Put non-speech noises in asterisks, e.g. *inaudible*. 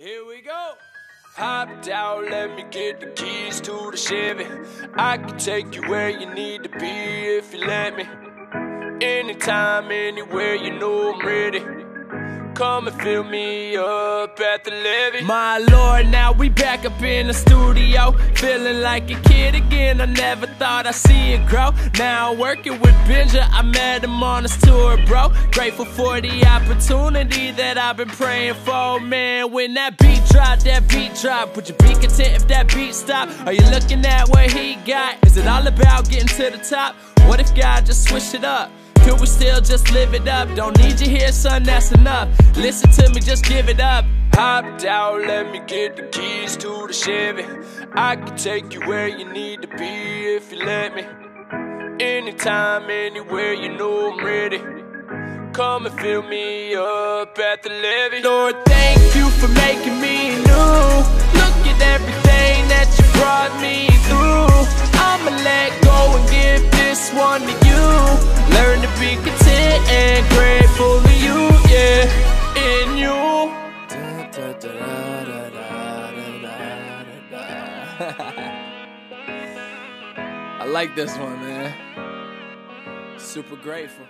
Here we go. Hopped out, let me get the keys to the Chevy. I can take you where you need to be if you let me. Anytime, anywhere, you know I'm ready. Come and fill me up at the levee. My lord, now we back up in the studio. Feeling like a kid again. I never thought I'd see it grow. Now working with Benja. I met him on this tour, bro. Grateful for the opportunity that I've been praying for. Man, when that beat drop, that beat drop. Would you be content if that beat stop? Are you looking at what he got? Is it all about getting to the top? What if God just switched it up? Could we still just live it up? Don't need you here, son, that's enough. Listen to me, just give it up. Hopped out, let me get the keys to the Chevy. I can take you where you need to be if you let me. Anytime, anywhere, you know I'm ready. Come and fill me up at the levee. Lord, thank you for making me *laughs* I like this one, man. Super grateful.